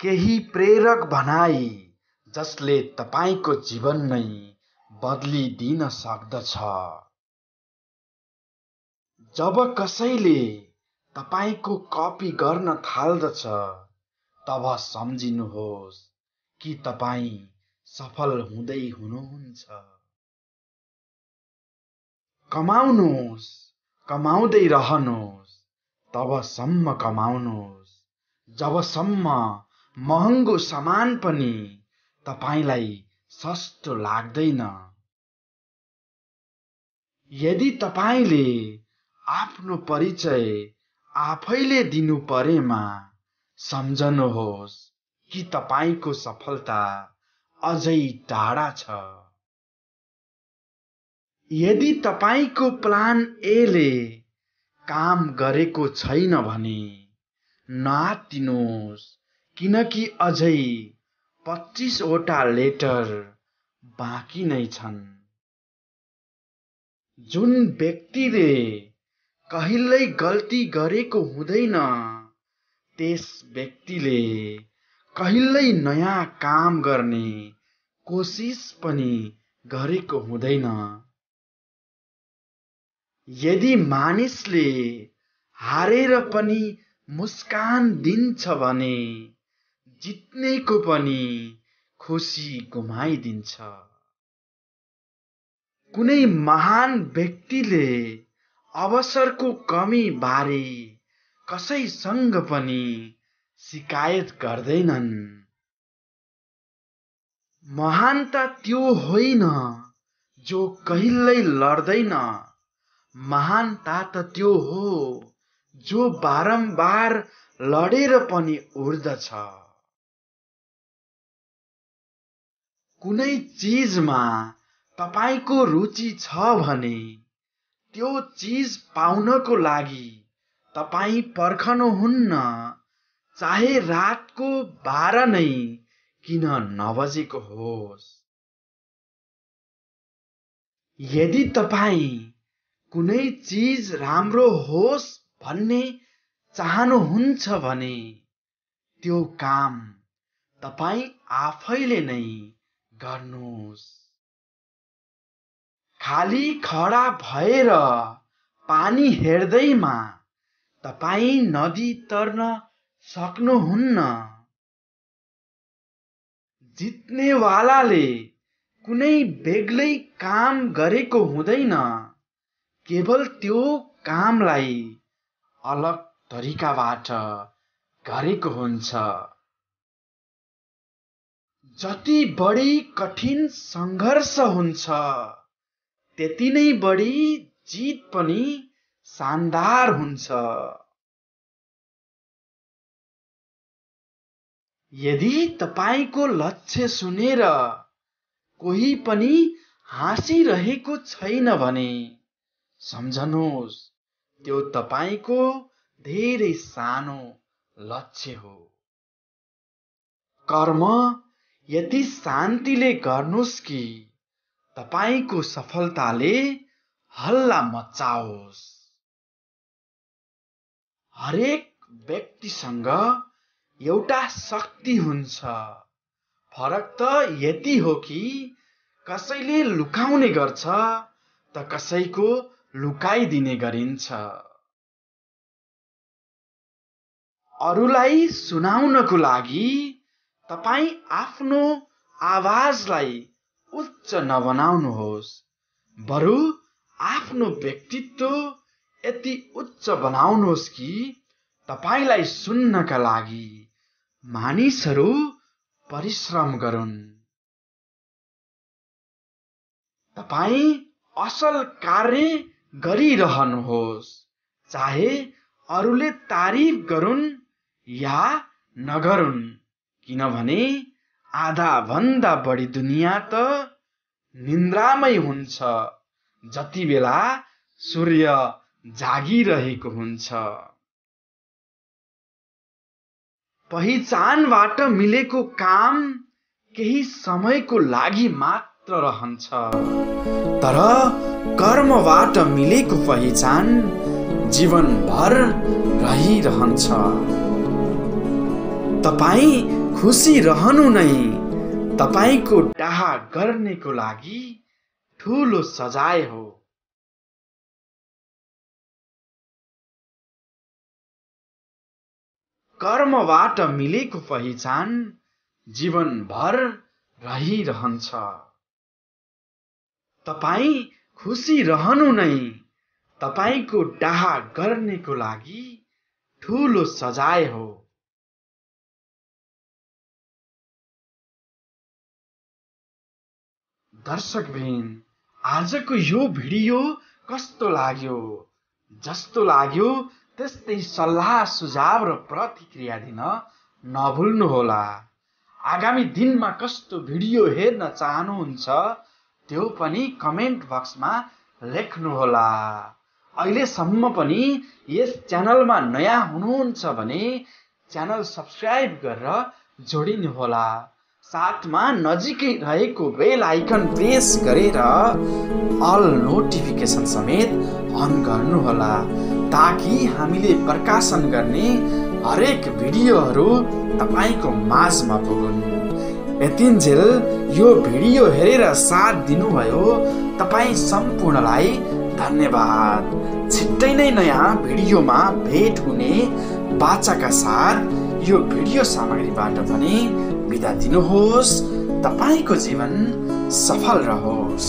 केही प्रेरक भनाइ जसले तपाईँको जीवन नै बदलिदिन सक्दछ। जब कसैले तपाईँको कपी गर्न थाल्दछ तब सम्झिनुहोस् कि तपाईँ सफल हुँदै हुनुहुन्छ। कमाउनुहोस् कमाउँदै रहनुहोस् तबसम्म कमाउनुहोस् जबसम्म महँगो सामान पनि तपाईँलाई सस्तो लाग्दैन। यदि तपाईँले आफ्नो परिचय आफैले दिनु परेमा सम्झनुहोस् कि तपाईँको सफलता अझै टाढा छ। यदि तपाईँको प्लान एले काम गरेको छैन भने नआत्तिनुहोस्। किनकि अझै पच्चिसवटा लेटर बाँकी नै छन्। जुन व्यक्तिले कहिल्यै गल्ती गरेको हुँदैन त्यस व्यक्तिले कहिल्यै नयाँ काम गर्ने कोसिस पनि गरेको हुँदैन। यदि मानिसले हारेर पनि मुस्कान दिन्छ भने जित्नेको पनि खुसी गुमाइदिन्छ। कुनै महान व्यक्तिले अवसरको कमी बारे कसैसँग पनि सिकायत गर्दैनन्। महानता त्यो होइन जो कहिल्यै लड्दैन। महानता त त्यो हो जो बारम्बार लडेर पनि उड्दछ। कुनै चिजमा तपाईँको रुचि छ भने त्यो चिज पाउनको लागि तपाईँ पर्खनुहुन्न। चाहे रातको बाह्र नै किन नबजेको होस्। यदि तपाईँ कुनै चिज राम्रो होस् भन्ने चाहनुहुन्छ भने त्यो काम तपाईँ आफैले नै गर्नुहोस् खाली खडा भएर पानी हेर्दैमा तपाईँ नदी तर्न सक्नुहुन्न। जित्नेवालाले कुनै बेग्लै काम गरेको हुँदैन। केवल त्यो कामलाई अलग तरिकाबाट गरेको हुन्छ। जति बढी कठिन सङ्घर्ष हुन्छ त्यति नै बढी जित पनि शानदार हुन्छ। यदि तपाईँको लक्ष्य सुनेर कोही पनि हाँसिरहेको छैन भने सम्झनुहोस् त्यो तपाईँको धेरै सानो लक्ष्य हो। कर्म यति शान्तिले गर्नुहोस् कि तपाईँको सफलताले हल्ला मचाओस् हरेक व्यक्तिसँग एउटा शक्ति हुन्छ। फरक त यति हो कि कसैले लुकाउने गर्छ त कसैको लुकाइदिने गरिन्छ। अरूलाई सुनाउनको लागि तपाईँ आफ्नो आवाजलाई उच्च नबनाउनुहोस्। बरु आफ्नो व्यक्तित्व यति उच्च बनाउनुहोस् कि तपाईँलाई सुन्नका लागि मानिसहरू परिश्रम गरून्। तपाईँ असल कार्य गरिरहनुहोस् चाहे अरूले तारिफ गरून् या नगरून्। किनभने आधा भन्दा बढी दुनियाँ त निन्द्रामै हुन्छ जति बेला सूर्य जागिरहेको हुन्छ। पहिचानबाट मिलेको काम केही समयको लागि मात्र रहन्छ। तर कर्मबाट मिलेको पहिचान जीवनभर रहिरहन्छ। तपाईँ खुसी रहनु नै तपाईँको डाहा गर्नेको लागि ठुलो सजाय हो। कर्मबाट मिलेको पहिचान जीवनभर रहिरहन्छ। तपाईँ खुसी रहनु नै तपाईँको डाहा गर्नेको लागि ठुलो सजाय हो। दर्शकबिन आजको यो भिडियो कस्तो लाग्यो? जस्तो लाग्यो त्यस्तै सल्लाह सुझाव र प्रतिक्रिया दिन नभुल्नुहोला। आगामी दिनमा कस्तो भिडियो हेर्न चाहनुहुन्छ त्यो पनि कमेन्ट बक्समा लेख्नुहोला। अहिलेसम्म पनि यस च्यानलमा नयाँ हुनुहुन्छ भने च्यानल सब्सक्राइब गरेर जोडिनुहोला। साथमा नजिकै रहेको बेल आइकन प्रेस गरेर अल नोटिफिकेसन समेत अन गर्नुहोला ताकि हामीले प्रकाशन गर्ने हरेक भिडियोहरू तपाईँको माझमा पुगुन्। यतिन्जेल यो भिडियो हेरेर साथ दिनुभयो तपाईँ सम्पूर्णलाई धन्यवाद। छिट्टै नै नयाँ भिडियोमा भेट हुने बाचाका साथ यो भिडियो सामग्रीबाट पनि बिदा दिनुहोस्। तपाईँको जीवन सफल रहोस्।